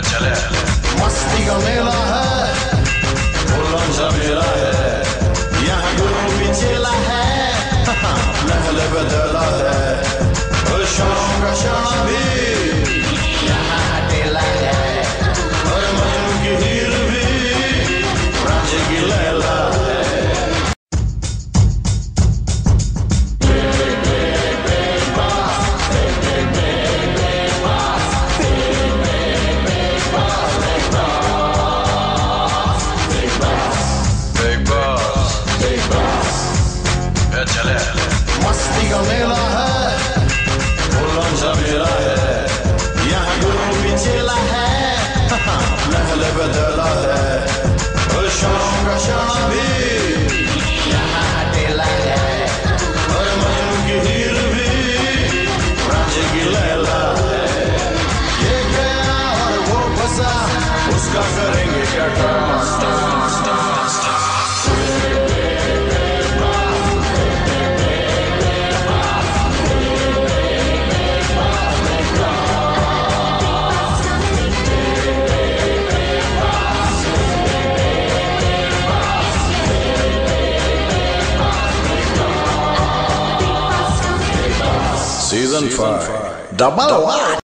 चले। मस्ती का मेला है। ये चले मस्ती का मेला है मेरा है यहाँ गुरु भी चेला है महल बदला है शाम का शाम भी वो उसका करेंगे क्या Season, 5. Double, Double.